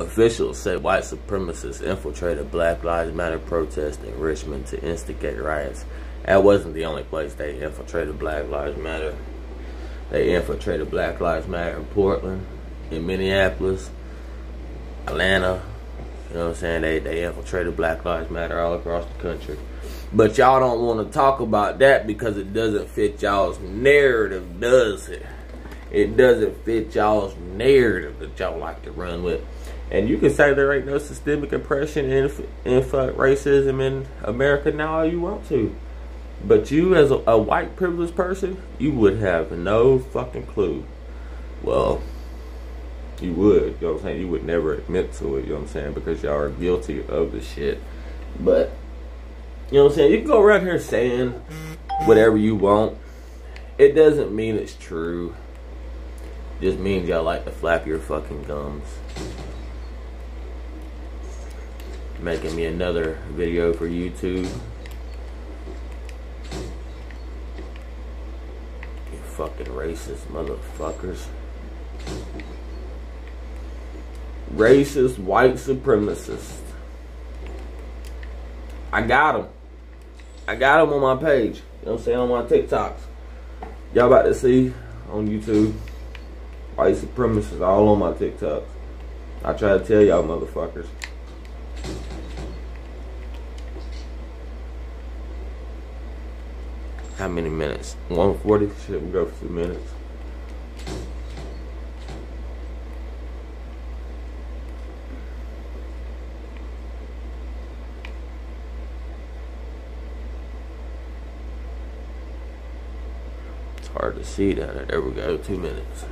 Officials said white supremacists infiltrated Black Lives Matter protest in Richmond to instigate riots. That wasn't the only place they infiltrated Black Lives Matter. They infiltrated Black Lives Matter in Portland, in Minneapolis, Atlanta. You know what I'm saying? They they infiltrated Black Lives Matter all across the country. But y'all don't want to talk about that because it doesn't fit y'all's narrative, does it? It doesn't fit y'all's narrative that y'all like to run with. And you can say there ain't no systemic oppression and, and uh, racism in America now all you want to. But you, as a, a, white privileged person, you would have no fucking clue. Well, you would, you know what I'm saying? You would never admit to it, you know what I'm saying? Because y'all are guilty of the shit. But, you know what I'm saying? You can go around here saying whatever you want. It doesn't mean it's true. It just means y'all like to flap your fucking gums making me another video for YouTube. You fucking racist motherfuckers. Racist white supremacist. I got them. I got them on my page. You know what I'm saying? On my TikToks. Y'all about to see on YouTube. White supremacists all on my TikToks. I try to tell y'all motherfuckers. How many minutes? 140? Shit, we go for two minutes. It's hard to see that. There we go, two minutes.